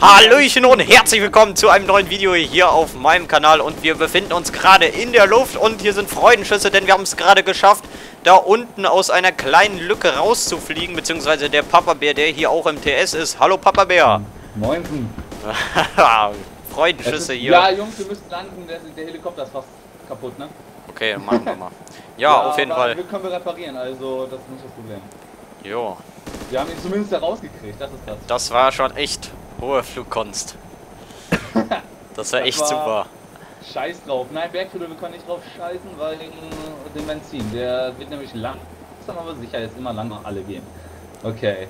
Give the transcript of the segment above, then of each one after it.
Hallöchen und herzlich willkommen zu einem neuen Video hier auf meinem Kanal und wir befinden uns gerade in der Luft und hier sind Freudenschüsse, denn wir haben es gerade geschafft, da unten aus einer kleinen Lücke rauszufliegen, beziehungsweise der Papa-Bär, der hier auch im TS ist. Hallo Papa-Bär. Moinsen. Freudenschüsse hier. Ja, Jungs, wir müssen landen. Der, der Helikopter ist fast kaputt, ne? Okay, machen wir mal. Ja, auf jeden Fall. Wir können wir reparieren, also das ist nicht das Problem. Jo, Wir haben ihn zumindest da rausgekriegt, das ist das. das war schon echt hohe Flugkunst. Das war Das echt war- super. Scheiß drauf. Nein, Bergführer, wir können nicht drauf scheißen, weil wegen dem Benzin. Der wird nämlich langsam, aber sicher jetzt immer lang alle gehen. Okay.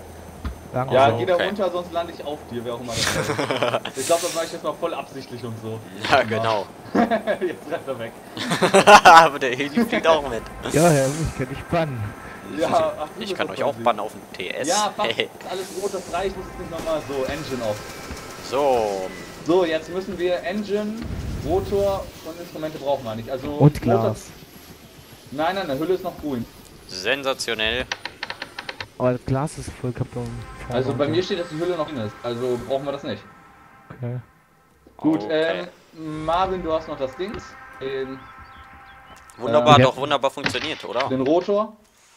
Danke. Ja, Also, geh da okay. runter, sonst lande ich auf dir, wer auch immer das. Ich glaube, das mache ich jetzt mal voll absichtlich und so. Ja, genau. jetzt rennt er weg. Aber der Heli fliegt auch mit. Ja, ja, ich kann dich bannen. Ja, ach, Ich kann euch auch bannen auf dem TS. Ja, fast alles rot, das reicht, muss nicht nochmal so, Engine off. so, So, jetzt müssen wir Engine, Rotor und Instrumente brauchen wir nicht. Also Und Glas. Nein, nein, der Hülle ist noch grün. sensationell. Aber das Glas ist voll kaputt. Also bei mir steht, dass die Hülle noch drin ist. Also brauchen wir das nicht. Okay. Gut, Okay. ähm, Marvin, du hast noch das Dings. Den, Wunderbar, Ähm, doch wunderbar funktioniert, oder? den Rotor.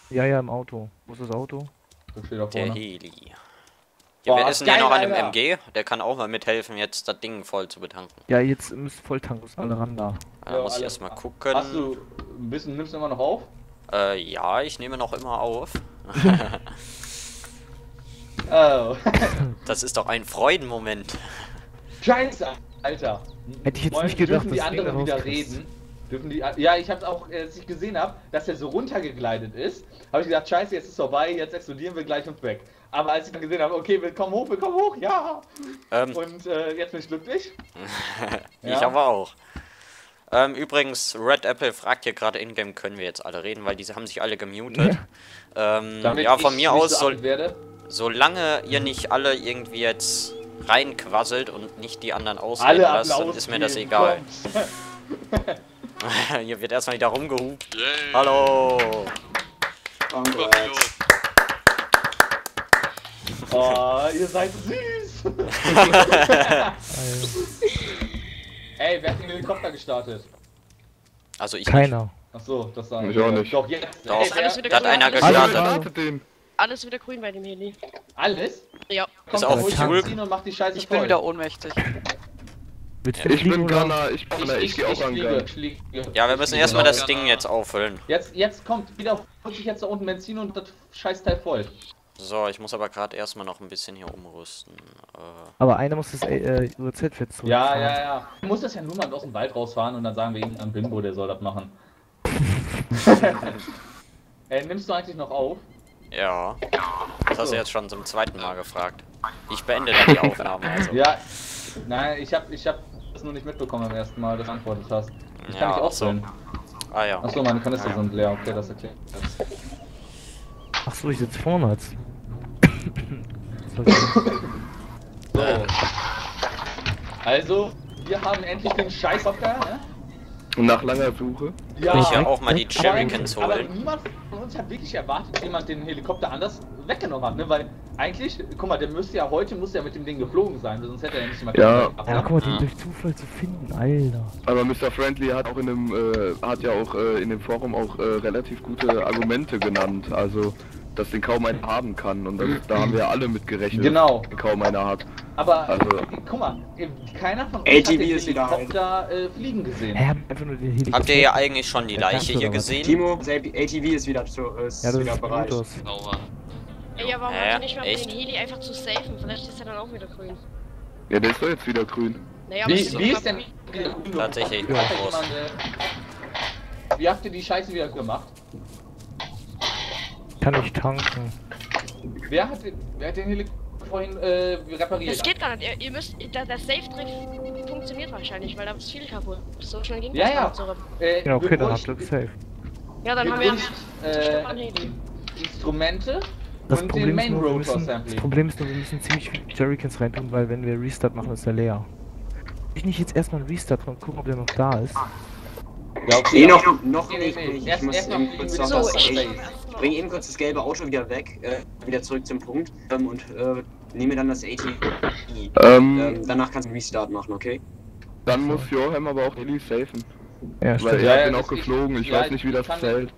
Ja, ja, im Auto. Wo ist das Auto? Das steht da Der vorne. Heli. Ja, wir Boah, essen ja geil, noch an dem Alter. MG. Der kann auch mal mithelfen, jetzt das Ding voll zu betanken. Ja, jetzt müsst voll tanken, ist alle ran da. Da Ja, muss ich erstmal gucken. Hast du ein bisschen, nimmst du immer noch auf? Äh, ja, ich nehme noch immer auf. Oh. Das ist doch ein Freudenmoment. Scheiße, Alter. Hätte ich jetzt Wollen- nicht gedacht, die dass ihn anderen wieder reden? Dürfen die, ja, ich hab's auch, äh, als ich gesehen habe, dass er so runtergegleitet ist, habe ich gedacht, scheiße, jetzt ist vorbei, jetzt explodieren wir gleich und weg. Aber als ich dann gesehen habe, okay, wir kommen hoch, wir kommen hoch, ja. Ähm, Und äh, jetzt bin ich glücklich. ich ja. aber auch. Ähm, übrigens, Red Apple fragt hier gerade in-game, können wir jetzt alle reden, weil diese haben sich alle gemutet. Ähm, ja, von mir aus so. Solange ihr nicht alle irgendwie jetzt reinquasselt und nicht die anderen ausreden lasst, dann ist mir das egal. Hier wird erstmal wieder rumgehupt. Yay. Hallo! Pilot. Oh, ihr seid süß. Ey, wer hat den Helikopter gestartet? Also ich Keiner. Ach so, das war. Ich auch nicht. Doch jetzt. Doch. Ey, Alles wieder Da hat grün, einer gestartet. Alles wieder grün bei dem Heli. alles? Ja. Auch und macht die Scheiße Ich bin wieder ohnmächtig. Willst du Ich fliegen bin? Gunner, ich bin Ich, Gunner, ich, ich geh ich, auch an fliege, Gun. ich fliege. Ja, wir müssen erstmal das Ding jetzt auffüllen. Jetzt, jetzt kommt wieder holt sich jetzt da unten Benzin und das Scheißteil voll. So, ich muss aber gerade erstmal noch ein bisschen hier umrüsten. Äh, Aber einer muss das äh, UZ jetzt zurückfahren. Ja, ja, ja. Du musst das ja nur mal aus dem Wald rausfahren und dann sagen wir ihm an Bimbo, der soll das machen. äh, nimmst du eigentlich noch auf? ja. Das hast du jetzt schon zum zweiten Mal gefragt. Ich beende dann die Aufnahme. Also. Ja. Nein, ich hab, ich hab das nur nicht mitbekommen beim ersten Mal, dass du antwortet hast. Ich Ja, kann nicht ach so. Ah ja. Achso, meine Kanister Ja, ja. sind leer. Okay, das erklärt. das. Ach so, ich sitze vorne als. So. Also, wir haben endlich den Scheißhocker, ne? Und nach langer Suche. Ja. Ich ja auch mal die Aber- Cherrykins Aber holen. niemand von uns hat wirklich erwartet, dass jemand den Helikopter anders weggenommen hat, ne? Weil eigentlich, guck mal, der müsste ja heute muss ja mit dem Ding geflogen sein, sonst hätte er ja nicht mal Ja. gehabt, Ja, guck mal, den durch Zufall zu finden, Alter. Aber Mr. Friendly hat auch in dem, äh, hat ja auch äh, in dem Forum auch äh, relativ gute Argumente genannt. Also, dass den kaum einer haben kann. Und das, da haben wir alle mit gerechnet. Genau. dass den Kaum einer hat. Aber Also- guck mal, keiner von uns ATV hat den ist wieder Helikopter äh, fliegen gesehen. Hat einfach nur den Helikopter. Habt ihr ja eigentlich schon die Ja, Leiche hier gesehen? Timo, ATV ist wieder, zu, ist Ja, das wieder ist bereit. Sauber. Ey, aber warum Hä? habt ihr nicht mal Echt? den Heli einfach zu safen? Vielleicht ist er dann auch wieder grün. Ja, der ist doch jetzt wieder grün. Naja, aber Wie, es wie ist denn grün. Tatsächlich, Hat da groß. jemand, äh, Wie habt ihr die Scheiße wieder gemacht? Kann ich tanken. Wer hat den, wer hat den Helikopter vorhin äh, repariert? Das geht gar nicht. Ihr, ihr müsst. Der, der Safe-Trick funktioniert wahrscheinlich, weil da ist viel kaputt. So schnell ging Ja, das ja. rum. Äh, Ja, okay, dann habt ihr safe. Ja, dann haben wir. Äh, Instrumente Das und den Problem, ist nur, wir Rotor müssen, das. Problem ist nur, wir müssen ziemlich viele Jerrycans reintun, weil wenn wir Restart machen, ist er leer. Ich nicht jetzt erstmal einen Restart und gucken, ob der noch da ist. Ja, okay, Nee, noch, noch Nee, nicht. nee, nee. Ich Erst- muss erst eben kurz noch So, was. ich Ich Space. bring eben kurz das gelbe Auto wieder weg, äh, wieder zurück zum Punkt ähm, und äh, nehme dann das ATV. Ähm, Ähm, danach kannst du einen Restart machen, okay? dann muss Joachim aber auch Heli safen. Ja, Weil stimmt. Ja, er ja, bin das auch ich- geflogen, ich ja, weiß nicht wie ich das zählt.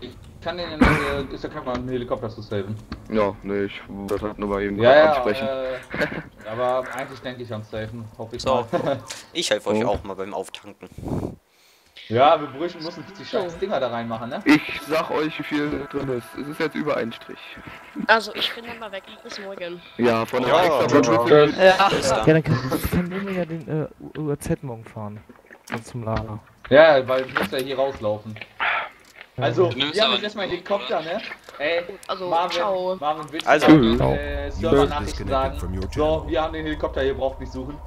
Ich kann den, äh, ist ja kein Mal, einen Helikopter zu saven. Ja, nee, ich wollte halt nur mal eben Ja, ja, ansprechen. äh, aber eigentlich denke ich an safen, hoffe ich So. mal. Ich helfe euch Oh. auch mal beim Auftanken. Ja, wir brüchen, müssen die scheiß Dinger da reinmachen, ne? Ich sag euch, wie viel drin ist. Es ist jetzt über einen Strich. Also, ich bin dann mal weg. Bis morgen. Ja, von der Ja, extra ja. Brücke- Ja, bis Ja, dann. nehmen wir ja den äh, UAZ morgen fahren. Und zum Lager. Ja, weil ich muss ja hier rauslaufen. Also, wir haben jetzt erstmal hoch, Helikopter, ne? Ey, Also, Marvin, ciao. Marvin, willst du Also- mal Mhm. den, äh, Server-Nachrichten sagen? So, wir haben den Helikopter, ihr braucht nicht suchen.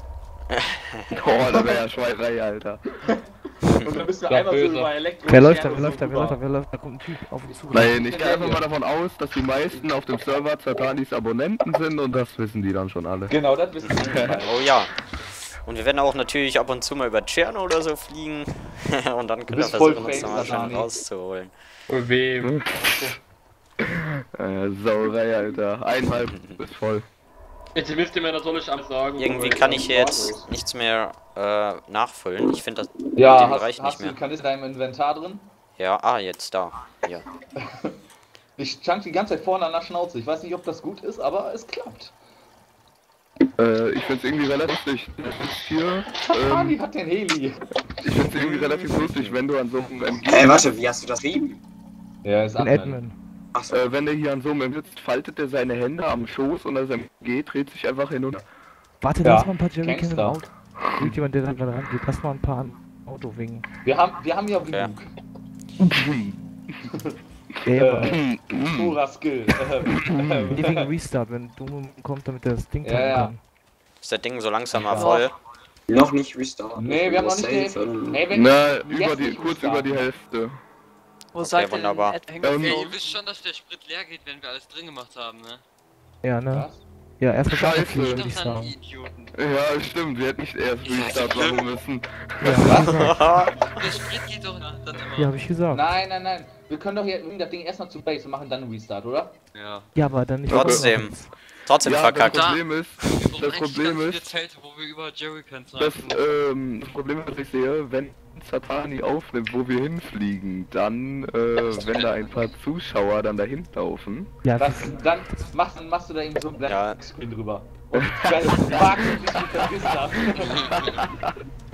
Oh, da wäre ja Schweinerei, Alter. Und dann wir Ja, einmal so über Elektro... Wer läuft da, wer läuft da, wer läuft da, wer läuft da? Kommt ein Typ auf uns zu. Nein, ich gehe einfach mal davon aus, dass die meisten auf dem Server Zatanis Abonnenten sind und das wissen die dann schon alle. Genau, das wissen wir. Oh ja. Und wir werden auch natürlich ab und zu mal über Tscherno oder so fliegen. und dann können wir bist versuchen, uns nochmal schön rauszuholen. Wem? Äh, Sauerei, Alter. Einhalb ist voll. Jetzt müsst ihr mir natürlich alles sagen. Irgendwie kann ich hier jetzt nichts mehr äh, nachfüllen. Ich finde das Ja, den hast, Bereich hast nicht du mehr. die Kanister im Inventar drin? Ja, ah, jetzt da. Ja. Ich chunk die ganze Zeit vorne an der Schnauze. Ich weiß nicht, ob das gut ist, aber es klappt. Äh, ich find's irgendwie relativ lustig. Das ist hier, Tani ähm, hat den Heli. ich find's irgendwie relativ lustig, wenn du an so einem Ey, warte, wie hast du das geschrieben? Ja, ist Den Admin. Achso, äh, wenn der hier an so einem sitzt, faltet er seine Hände am Schoß und das MG dreht sich einfach hin und Warte, Ja, lass mal ein paar Jerrycans. Auto. Irgendjemand, der da gerade rangeht, lass mal ein paar an Auto wegen. Wir haben, wir haben ja genug. Ja, aber Äh, purer Skill. Ähm, nee, wegen Restart, wenn Doom kommt, damit er das Ding Ja, ja. kann. Ist das Ding so langsam mal Ja. voll? noch nicht Restart. nee, wir haben noch nicht safe, den. ähm, Na, jetzt über die, kurz über die Hälfte. Wo Okay, seid ihr wunderbar. denn Ähm, Ja, ihr wisst schon, dass der Sprit leer geht, wenn wir alles drin gemacht haben, ne? Ja, ne? Was? Ja, erstmal Scheiße. Scheiße, würde ich sagen. Idioten. Ja, stimmt, wir hätten nicht erst Restart machen müssen. Der Sprit geht doch dann immer. Ja, hab ich gesagt. Nein, nein, nein. Wir können doch hier das Ding erstmal zu Base und machen dann einen Restart, oder? Ja. Ja, aber dann nicht. Trotzdem. Trotzdem Ja, das verkackt. Problem ist, das Problem ist, Zelte, wo wir über Jerrycans das, ähm, das Problem, was ich sehe, wenn Satani aufnimmt, wo wir hinfliegen, dann, äh, wenn da ein paar Zuschauer dann dahin laufen, Ja, Das, dann machst, machst du da irgendwie so ein Black Ja. Screen drüber. Und dann fragst du dich, wie vergisst das.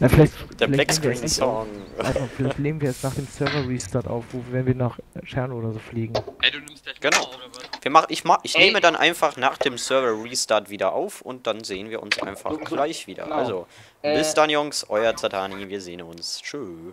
na, vielleicht, Der vielleicht Black nehmen wir Screen Song. Also, vielleicht nehmen wir jetzt nach dem Server Restart auf, wo wenn wir nach Cherno oder so fliegen. Ey, du nimmst gleich Genau. Oder was? Wir mach, ich mach, ich Ey. nehme dann einfach nach dem Server Restart wieder auf und dann sehen wir uns einfach gleich wieder. genau. Also, Äh, bis dann, Jungs, euer Zatani, wir sehen uns. Tschö.